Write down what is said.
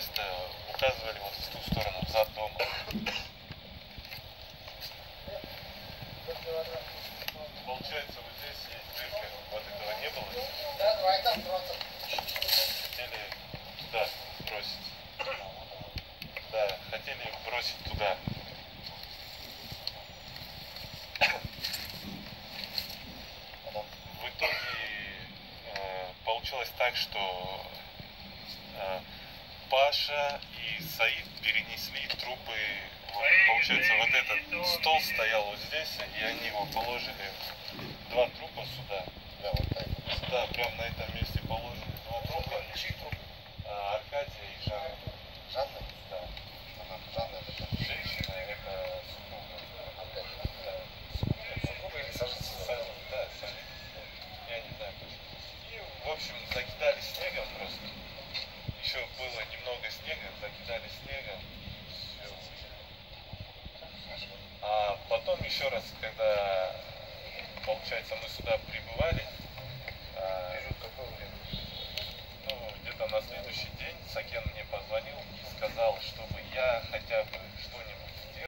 место указывали вот в ту сторону, в зад дома. Получается, вот здесь есть дырка, вот этого не было. Хотели туда бросить. Да, хотели бросить туда. В итоге э, получилось так, что Паша и Саид перенесли трупы. Вот, получается, вот этот стол стоял вот здесь, и они его положили два трупа сюда. Да, вот так. Да, прямо на этом месте положили два трупа. Чьи трупы? А, Аркадия и Жанна. Жанна? Да. Она, Жанна это что? Женщина это супруга. Аркадий. Да. Супруга или сожительница? Сами, да, сами. Я не знаю точно. И, в общем, закидали снегом просто. Еще было немного снега, всё. А потом еще раз, когда, получается, мы сюда прибывали, а, ну, где-то на следующий день Сакен мне позвонил и сказал, чтобы я хотя бы